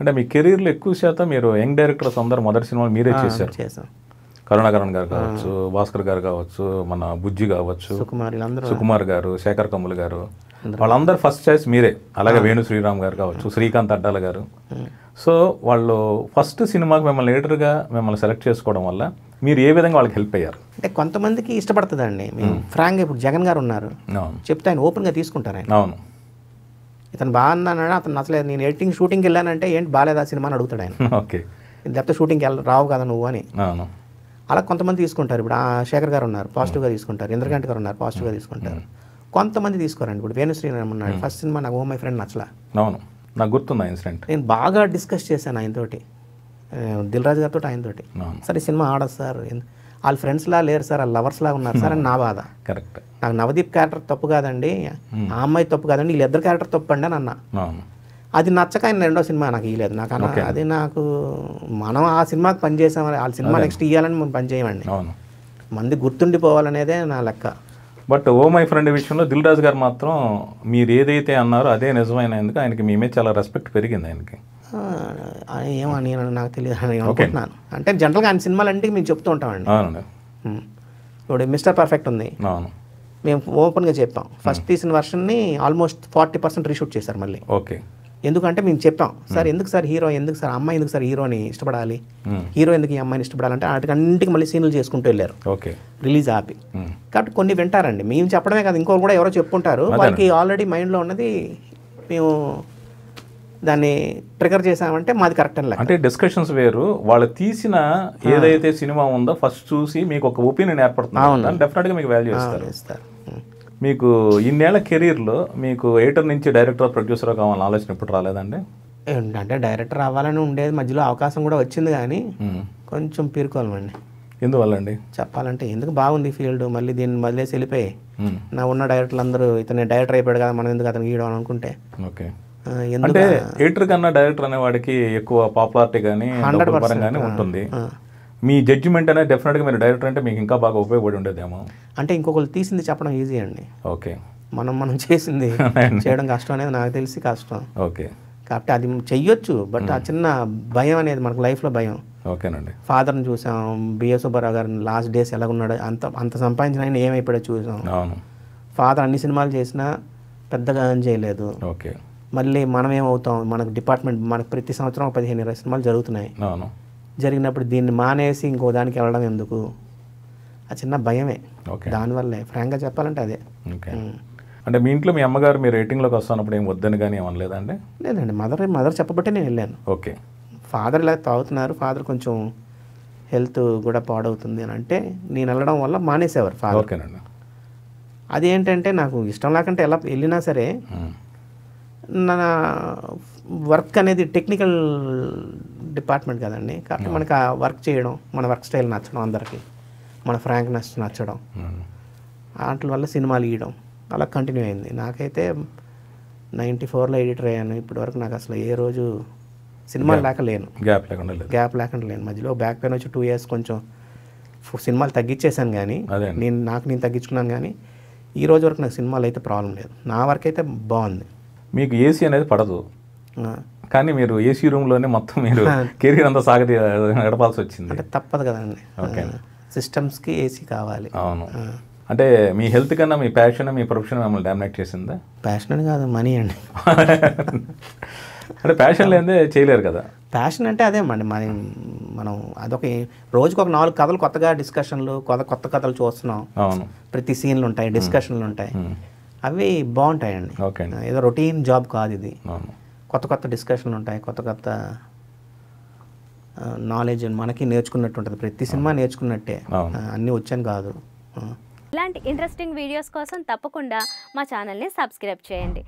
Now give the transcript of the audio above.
అంటే మీ కెరీర్లో ఎక్కువ శాతం మీరు యంగ్ డైరెక్టర్స్ అందరు మొదటి సినిమాలు మీరే చేశారు. కరుణాకరణ్ గారు కావచ్చు భాస్కర్ గారు కావచ్చు మన బుజ్జి కావచ్చు సుకుమార్ గారు శేఖర్ కమ్ములు గారు వాళ్ళందరూ ఫస్ట్ చాయిస్ మీరే. అలాగే వేణు శ్రీరామ్ గారు కావచ్చు శ్రీకాంత్ అడ్డాల గారు. సో వాళ్ళు ఫస్ట్ సినిమాకి మిమ్మల్ని లీడర్గా మిమ్మల్ని సెలెక్ట్ చేసుకోవడం వల్ల మీరు ఏ విధంగా వాళ్ళకి హెల్ప్ అయ్యారు? అంటే కొంతమందికి ఇష్టపడుతుందండి. మేము. ఫ్రాంక్గా ఇప్పుడు జగన్ గారు ఉన్నారు. చెప్తే ఆయన ఓపెన్గా తీసుకుంటారు ఆయన. అవును. ఇతను బాగున్నాడు అతను నచ్చలేదు నేను ఎడిటింగ్ షూటింగ్కి వెళ్ళానంటే ఏంటి బాగాలేదా సినిమా అని అడుగుతాడు ఆయన. ఓకే. లేకపోతే షూటింగ్కి వెళ్ళ రావు కదా నువ్వు అని. అలా కొంతమంది తీసుకుంటారు. ఇప్పుడు ఆ శేఖర్ గారు ఉన్నారు పాజిటివ్గా తీసుకుంటారు. ఇంద్రకాంత్ గారు ఉన్నారు పాజిటివ్గా తీసుకుంటారు. కొంతమంది తీసుకోరండి. ఇప్పుడు వేణు శ్రీరామ్ ఉన్నాడు. ఫస్ట్ సినిమా నాకు ఓ మై ఫ్రెండ్ నచ్చలా. అవును. నాకు గుర్తుంది ఇన్సిడెంట్. నేను బాగా డిస్కస్ చేశాను ఆయనతోటి. దిల్ రాజు గారితో ఆయనతోటి. సార్ ఈ సినిమా ఆడదు సార్. వాళ్ళ ఫ్రెండ్స్లా లేరు సార్ వాళ్ళ లవర్స్లా ఉన్నారు సార్ అని నా బాధ. కరెక్ట్. నాకు నవదీప్ క్యారెక్టర్ తప్పు కాదండి. ఆ అమ్మాయి తప్పు కాదండి. వీళ్ళిద్దరు క్యారెక్టర్ తప్పు అండి అని అన్న. అది నచ్చక ఆయన రెండో సినిమా నాకు ఇవ్వలేదు నాకు అది నాకు మనం ఆ సినిమాకి పని చేసాం వాళ్ళ సినిమా నెక్స్ట్ ఇవ్వాలని మనం పని చేయమండి. అవును. మంది గుర్తుండిపోవాలనేదే నా లెక్క. బట్ ఓ మై ఫ్రెండ్ విషయంలో దిల్ రాజు గారు మాత్రం మీరు ఏదైతే అన్నారో అదే నిజమైనందుకు ఆయనకి మీ మీద చాలా రెస్పెక్ట్ పెరిగింది ఆయనకి. అని నాకు తెలియదు అని అనుకుంటున్నాను. అంటే జనరల్గా ఆయన సినిమాలు అంటే మేము చెప్తూ ఉంటామండి. ఇప్పుడు మిస్టర్ పర్ఫెక్ట్ ఉంది. మేము ఓపెన్గా చెప్పాం. ఫస్ట్ తీసిన వర్షన్ని ఆల్మోస్ట్ ఫార్టీ పర్సెంట్ రీషూట్ చేశారు మళ్ళీ. ఓకే. ఎందుకంటే మేము చెప్పాం సార్ ఎందుకు సార్ హీరో ఎందుకు సార్ అమ్మాయి ఎందుకు సార్ హీరోని ఇష్టపడాలి. హీరో ఎందుకు ఈ అమ్మాయిని ఇష్టపడాలంటే వాటికి అన్నింటికి మళ్ళీ సీన్లు చేసుకుంటూ వెళ్ళారు. ఓకే. రిలీజ్ ఆపి. కాబట్టి కొన్ని వింటారండి. మేము చెప్పడమే కాదు ఇంకోరు కూడా ఎవరో చెప్పుకుంటారు వాళ్ళకి ఆల్రెడీ మైండ్లో ఉన్నది మేము దాన్ని ట్రిగర్ చేసామంటే మాది కరెక్ట్ అని అంటే డిస్కషన్స్ వేరు. వాళ్ళు తీసిన ఏదైతే సినిమా ఉందో ఫస్ట్ చూసి మీకు ఒక ఒపీనియన్ ఏర్పడుతుంది. డెఫినెట్గా మీకు వాల్యూ ఇస్తారు. మీకు ఇన్నేళ్ళ కెరీర్లో మీకు ఎయిటర్ నుంచి డైరెక్టర్ ప్రొడ్యూసర్ కావాలని ఆలోచన ఎప్పుడు రాలేదండి? అంటే డైరెక్టర్ అవ్వాలని ఉండేది. మధ్యలో అవకాశం కూడా వచ్చింది కానీ. కొంచెం పీరుకోవాలండి. ఎందువల్ల అండి చెప్పాలంటే ఎందుకు బాగుంది ఫీల్డ్ మళ్ళీ దీన్ని వదిలేసి వెళ్ళిపోయి. నా ఉన్న డైరెక్టర్లు అందరూ ఇతను డైరెక్టర్ అయిపోయాడు కదా మనం ఎందుకు అతను గీయడం అని అనుకుంటే ఓకే. అంటే ఎడిటర్ కన్నా డైరెక్టర్ అనే వాడికి ఎక్కువ పాపులారిటీ కానీ పరంగానే ఉంటుంది. మీ జడ్జిమెంట్ అనేది డెఫినెట్గా మీరు డైరెక్టర్ అంటే మీకు ఇంకా బాగా ఉపయోగపడి ఉండేదేమో అంటే ఇంకొకరు తీసింది చెప్పడం ఈజీ అండి. ఓకే. మనం మనం చేసింది చేయడం కష్టం అనేది నాకు తెలిసి కష్టం. ఓకే. కాబట్టి అది చెయ్యొచ్చు బట్ ఆ చిన్న భయం అనేది మనకు లైఫ్లో భయం. ఓకేనండి. ఫాదర్ని చూసాం బిఎస్ సుబ్బారావు గారిని లాస్ట్ డేస్ ఎలా ఉన్నాడో అంత అంత సంపాదించిన ఆయన ఏమైపోయాడో చూసాం. ఫాదర్ అన్ని సినిమాలు చేసినా పెద్దగా ఏం చేయలేదు. ఓకే. మళ్ళీ మనం ఏమవుతాం మనకు డిపార్ట్మెంట్ మనకు ప్రతి సంవత్సరం పదిహేను ఇరవై సినిమాలు జరుగుతున్నాయి. జరిగినప్పుడు దీన్ని మానేసి ఇంకో దానికి వెళ్ళడం ఎందుకు? ఆ చిన్న భయమే. ఓకే. దానివల్లే. ఫ్రాంక్గా చెప్పాలంటే అదే. అంటే మీ ఇంట్లో మీ అమ్మగారు మీరు రేటింగ్లోకి వస్తున్నప్పుడు ఏం వద్దని కానీ ఏమనలేదా అండి? లేదండి. మదర్ మదర్ చెప్పబట్టే నేను వెళ్ళాను. ఓకే. ఫాదర్ ఇలా తాగుతున్నారు. ఫాదర్ కొంచెం హెల్త్ కూడా పాడవుతుంది అని అంటే నేను వెళ్ళడం వల్ల మానేసేవారు ఫాదర్. ఓకేనండి. అది ఏంటంటే నాకు ఇష్టం లేకుంటే ఎలా వెళ్ళినా సరే. నా వర్క్ అనేది టెక్నికల్ డిపార్ట్మెంట్ కదండి. కాబట్టి మనకి ఆ వర్క్ చేయడం మన వర్క్ స్టైల్ నచ్చడం అందరికీ మన ఫ్రాంక్నెస్ నచ్చడం. వాటి వల్ల సినిమాలు గీయడం అలా కంటిన్యూ అయింది. నాకైతే నైంటీ ఫోర్లో ఎడిటర్ అయ్యాను. ఇప్పటి వరకు నాకు అసలు ఏ రోజు సినిమాలు లేక లేను. గ్యాప్ లేకుండా లేదు. గ్యాప్ లేకుండా లేను. మధ్యలో బ్యాక్ పెయిన్ వచ్చి టూ ఇయర్స్ కొంచెం సినిమాలు తగ్గించేశాను కానీ. నేను నాకు నేను తగ్గించుకున్నాను కానీ ఈ రోజు వరకు నాకు సినిమాలు అయితే ప్రాబ్లం లేదు. నా వర్క్ అయితే బాగుంది. మీకు ఏసీ అనేది పడదు. కానీ మీరు ఏసీ రూమ్లోనే మొత్తం మీరు కెరీర్ అంతా సాగతి గడపాల్సి వచ్చింది. అంటే తప్పదు కదండి. సిస్టమ్స్కి ఏసీ కావాలి. అవును. అంటే మీ హెల్త్ కన్నా మీ ప్యాషన్ మీ ప్రొఫెషన్ మిమ్మల్ని డామినేట్ చేసిందా? ప్యాషన్ అని కాదు మనీ అండి. అంటే ప్యాషన్ లేదే చేయలేరు కదా. ప్యాషన్ అంటే అదే అండి. మరి మనం అదొక రోజుకు ఒక నాలుగు కథలు కొత్తగా డిస్కషన్లు కొత్త కొత్త కథలు చూస్తున్నాం. అవును. ప్రతి సీన్లు ఉంటాయి డిస్కషన్లు ఉంటాయి. అవి బాగుంటాయండి. ఓకే అండి. ఏదో రొటీన్ జాబ్ కాదు ఇది. కొత్త కొత్త డిస్కషన్లు ఉంటాయి కొత్త కొత్త నాలెడ్జ్ మనకి నేర్చుకున్నట్టు ఉంటుంది. ప్రతి సినిమా నేర్చుకున్నట్టే. అన్నీ వచ్చాను కాదు. ఇలాంటి ఇంట్రెస్టింగ్ వీడియోస్ కోసం తప్పకుండా మా ఛానల్ని సబ్స్క్రైబ్ చేయండి.